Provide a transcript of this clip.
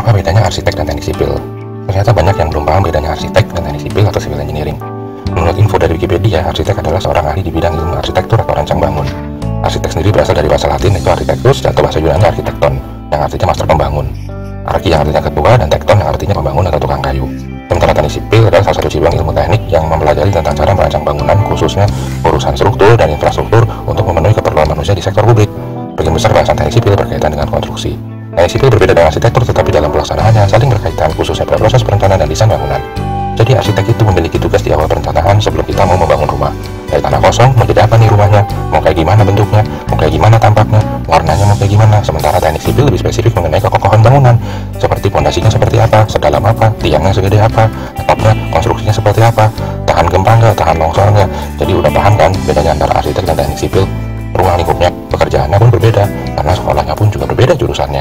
Apa bedanya arsitek dan teknik sipil? Ternyata banyak yang belum paham bedanya arsitek dan teknik sipil atau civil engineering. Menurut info dari Wikipedia, arsitek adalah seorang ahli di bidang ilmu arsitektur atau rancang bangun. Arsitek sendiri berasal dari bahasa Latin yaitu architectus atau bahasa Yunani arkitekton, yang artinya master pembangun. Arki yang artinya ketua dan tekton yang artinya pembangun atau tukang kayu. Sementara teknik sipil adalah salah satu cabang ilmu teknik yang mempelajari tentang cara merancang bangunan khususnya urusan struktur dan infrastruktur untuk memenuhi keperluan manusia di sektor publik. Bagian besar bahasan teknik sipil berkaitan dengan konstruksi. Teknik sipil berbeda dengan arsitektur tetapi dalam pelaksanaannya saling berkaitan khususnya pada proses perencanaan dan desain bangunan. Jadi arsitek itu memiliki tugas di awal perencanaan sebelum kita mau membangun rumah. Dari tanah kosong, mau apa nih rumahnya, mau kayak gimana bentuknya, mau kayak gimana tampaknya, warnanya mau kayak gimana. Sementara teknik sipil lebih spesifik mengenai kekokohan bangunan, seperti pondasinya seperti apa, sedalam apa, tiangnya segede apa, atapnya, konstruksinya seperti apa, tahan gempa nggak, tahan longsor nggak. Jadi udah paham kan bedanya antara arsitek dan teknik sipil? Lingkupnya, pekerjaannya pun berbeda, karena sekolahnya pun juga berbeda jurusannya.